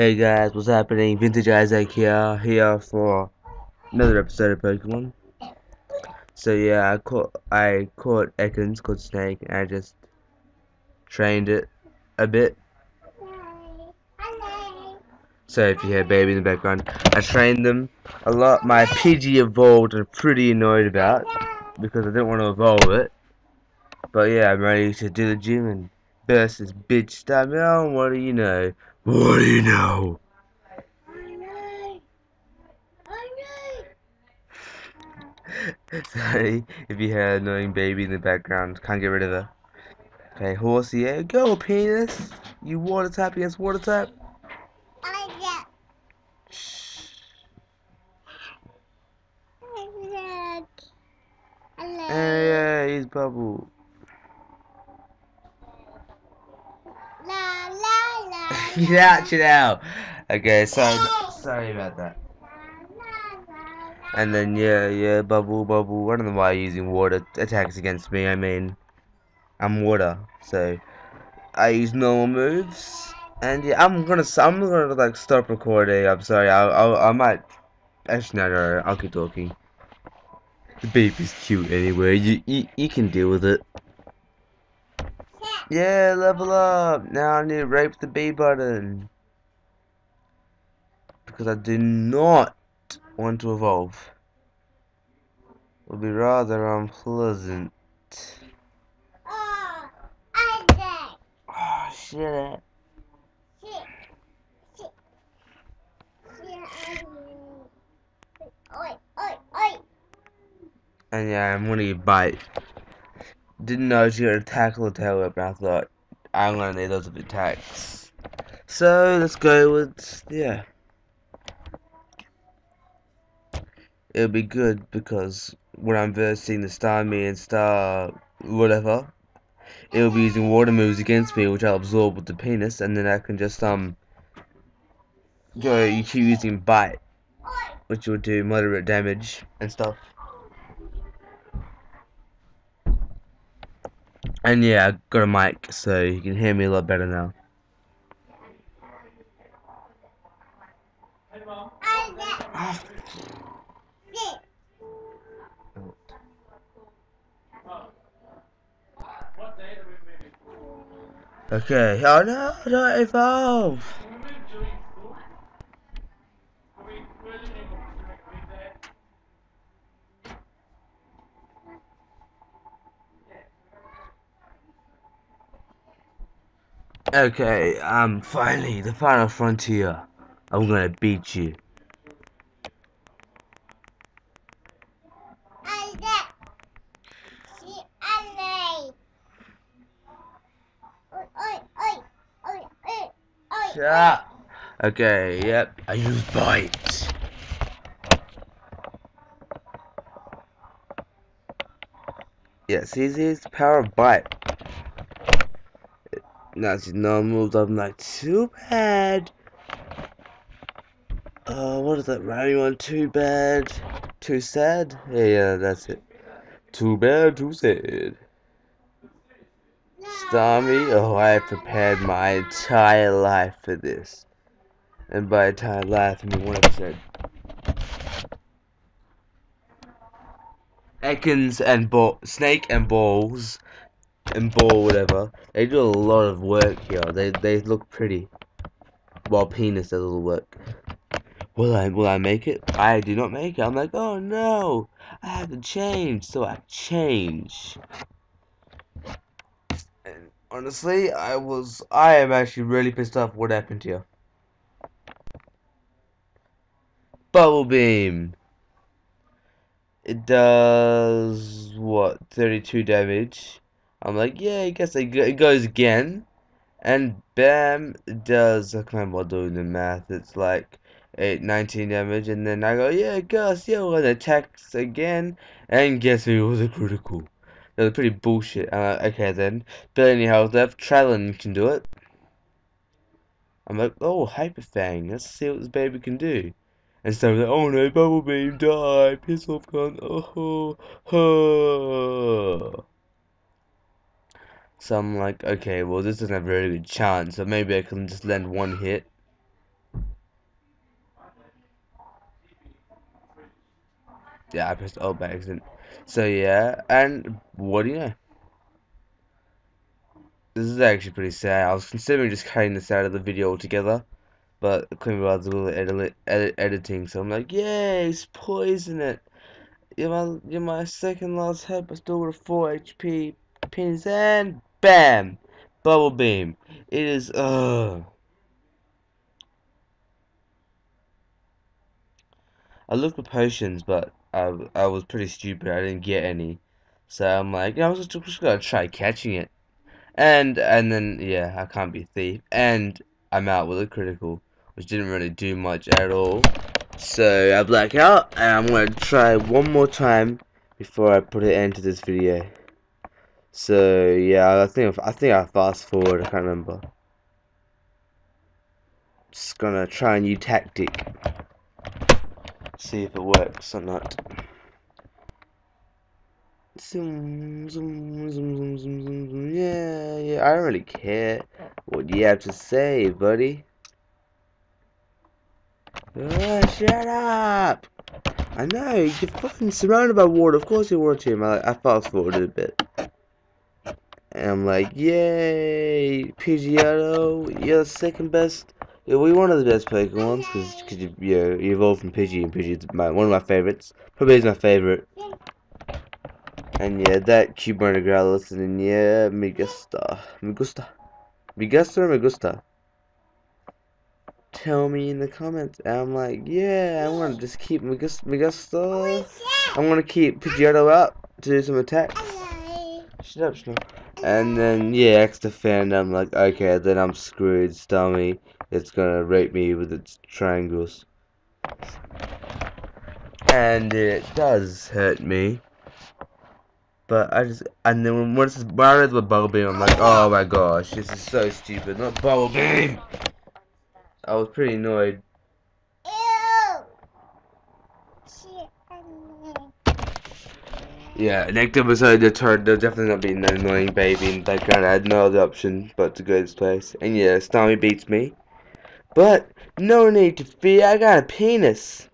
Hey guys, what's happening? Vintage Isaac here, here for another episode of Pokemon. So yeah, I caught I caught Ekans called Snake, and I just trained it a bit. So if you hear baby in the background, I trained them a lot. My Pidgey evolved, and I'm pretty annoyed about because I didn't want to evolve it. But yeah, I'm ready to do the gym and burst this bitch stab. Oh, what do you know? What do you know? Sorry if you hear annoying baby in the background. Can't get rid of her. Okay, horsey, yeah, go penis. You water type against water type. Shh. Hey, yeah, he's bubble. Get out, you now. Okay, sorry, sorry about that. And then yeah, yeah, bubble, bubble. I don't know why you're using water attacks against me. I mean, I'm water, so I use normal moves. And yeah, I'm gonna, I'm gonna like stop recording. I'm sorry. I, I, I might. Actually, no, no, no, I'll keep talking. The baby's cute anyway. You, you, you can deal with it. Yeah, level up. Now I need to rape the B button. Because I do not want to evolve. It would be rather unpleasant. Oh. Oh, shit. Sit. Sit. Sit. Oi, oi, oi. And yeah, I'm gonna get bite. Didn't know she had a tackle or tail whip, and I thought I'm gonna need those attacks. So let's go with yeah. It'll be good because when I'm versing the Starmie and Star whatever, it'll be using water moves against me, which I'll absorb with the penis, and then I can just um go. You keep using bite, which will do moderate damage and stuff. And yeah, I got a mic, so you can hear me a lot better now. Okay, oh no, don't evolve! Okay, um, finally, the final frontier. I'm gonna beat you. Shut! Okay, yep, I use bite. Yeah, see, see, power of bite. Now, see, no moves, I'm like, too bad. Uh, what is that rhyming one? Too bad, too sad? Yeah, yeah, that's it. Too bad, too sad. Starmie, oh, I prepared my entire life for this. And by entire life, I mean one episode. Ekans and Ball, Snake and Balls, and Ball, whatever, they do a lot of work here. They they look pretty. While Penis does all the work. Will I will I make it? I do not make it. I'm like, oh no, I have to change, so I change. And honestly, I was I am actually really pissed off what happened here. Bubble beam. It does what 32 damage. I'm like, yeah, I guess it, goes again, and bam, does. I can't remember doing the math. It's like 8, 19 damage, and then I go, yeah, Gus, yeah, well, attacks again, and guess who was a critical. That was pretty bullshit. Uh, okay then, barely any health left. Trellin can do it. I'm like, oh, Hyper Fang. Let's see what this baby can do. And so i like, oh no, Bubble Beam, die, piss off, cunt. Oh, oh. So I'm like, okay, well this doesn't have a very good chance, so maybe I can just land one hit. Yeah, I pressed all by accident. So yeah, and what do you know? This is actually pretty sad. I was considering just cutting this out of the video altogether, but couldn't be bothered with edit, edit, editing, so I'm like, yay, it's poison it. You're my, you're my second last hope. but still with a 4 HP pins and BAM! Bubble Beam. It is, ugh. I looked for potions, but I, I was pretty stupid. I didn't get any. So I'm like, yeah, I was just, just gonna try catching it. And and then yeah, I can't be a thief. And I'm out with a critical, which didn't really do much at all. So I black out, and I'm gonna try one more time before I put an end to this video. So yeah, I think I think I fast forward. I can't remember. Just gonna try a new tactic. See if it works or not. Zoom, zoom, zoom, zoom, zoom, zoom, zoom. Yeah, yeah, I don't really care what you have to say, buddy. Oh, shut up! I know, you're fucking surrounded by water. Of course you're watching. I, I fast forwarded a bit. And I'm like, yay, Pidgeotto, you're the second best. Yeah, we one of the best Pokemons because you, you, know, you evolved from Pidgey, and Pidgey's my, one of my favorites. Probably is my favorite. And yeah, that Cubone Growlithe, and then yeah, me gusta. Me gusta. Me gusta or me gusta? Tell me in the comments. And I'm like, yeah, I want to just keep me gusta. I'm going to keep Pidgeotto up to do some attacks. Shut up, Snow. And then, yeah, extra fan, I'm like, okay, then I'm screwed. Starmie, it's gonna rape me with its triangles. And it does hurt me. But I just, and then once when I read the Bubble Beam, I'm like, oh my gosh, this is so stupid, not Bubble Beam! I was pretty annoyed. Yeah, next episode, the turd, there'll definitely not be an annoying baby in the background. I had no other option but to go to this place. And yeah, Starmie beats me. But, no need to fear, I got a penis.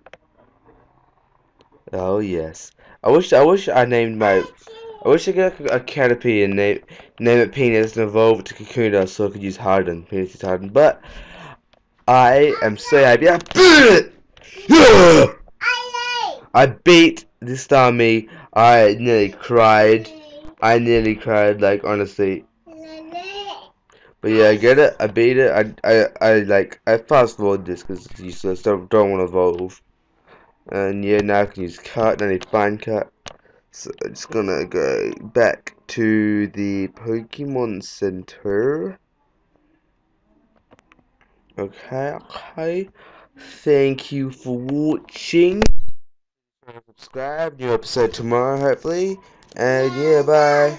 Oh, yes. I wish, I wish I named my I wish I could get a Caterpie and name, name it Penis and evolve it to Kakuna so I could use Harden. Penis is Harden. But I am so happy. I beat it! I beat this Starmie. I nearly cried. I nearly cried, like, honestly. But yeah, I get it. I beat it. I, I, I like, I fast forward this because it's useless. Don't, don't want to evolve. And yeah, now I can use cut. I need fine cut. So I'm just gonna go back to the Pokemon Center. Okay, okay. Thank you for watching. Subscribe, new episode tomorrow, hopefully. And yeah, bye.